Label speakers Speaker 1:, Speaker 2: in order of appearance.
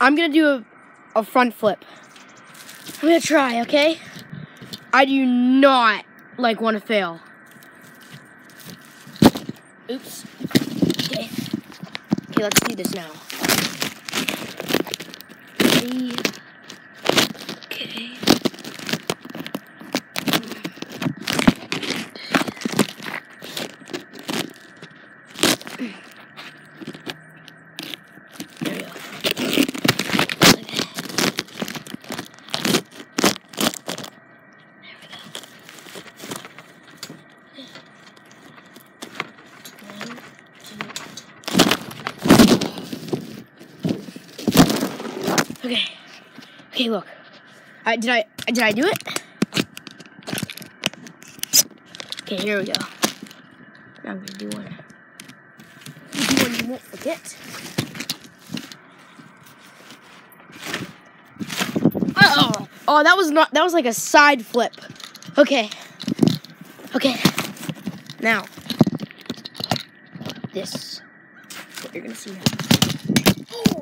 Speaker 1: I'm gonna do a, a front flip. I'm gonna try, okay? I do not like want to fail. Oops. Okay. Okay, let's do this now. Ready? Okay. There Okay. Okay, look. I, did I did I do it? Okay, here we go. Now I'm gonna do one. Do one you won't forget. Oh, oh, that was not. That was like a side flip. Okay. Okay. Now, this. What you're gonna see now. Oh.